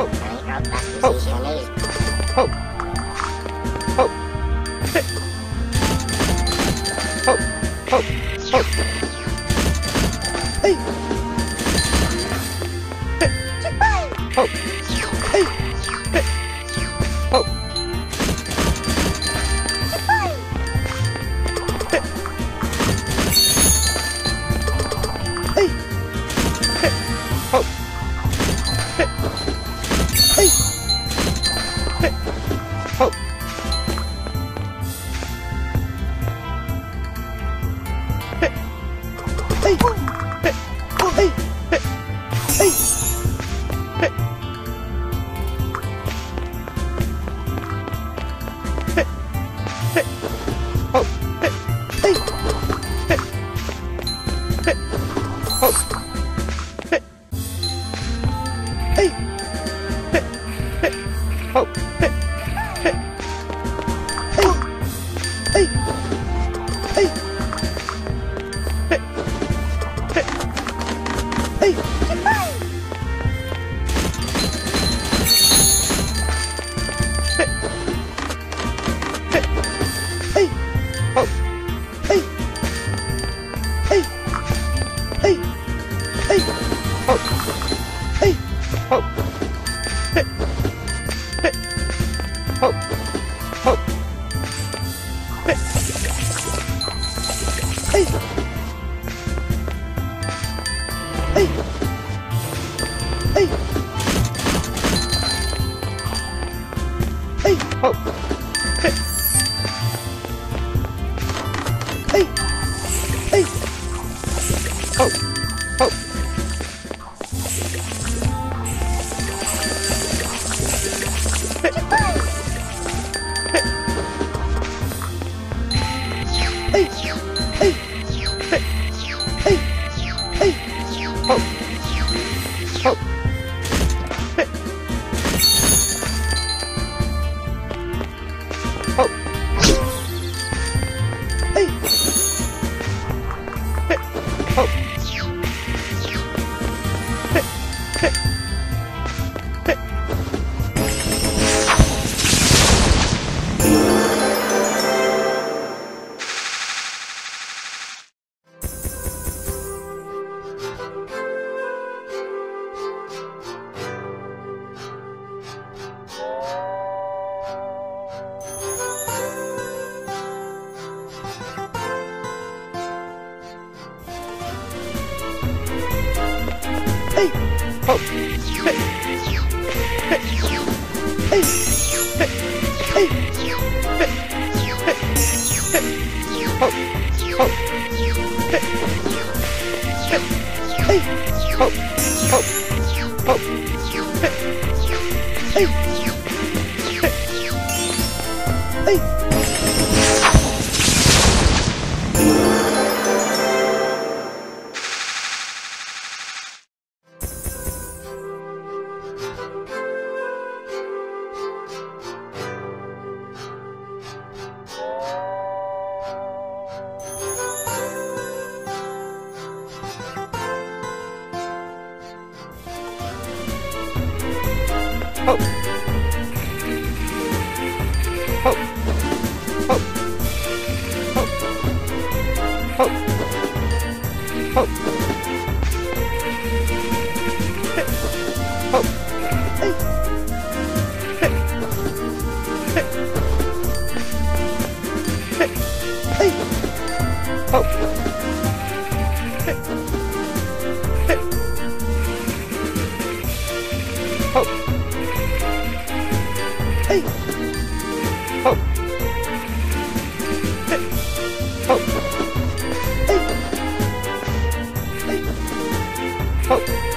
Oh! Oh! 哎，哎，哎，好。Hey! Oh. Hey. Hey. Hey. Hey. Hey. Hey. Hey. Oh. Hey! Ho! Ho! Ho! Hey! Hey! Oh! Oh! 好